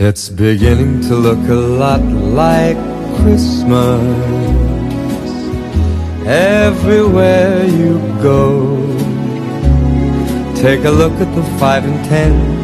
It's beginning to look a lot like Christmas everywhere you go. Take a look at the five and ten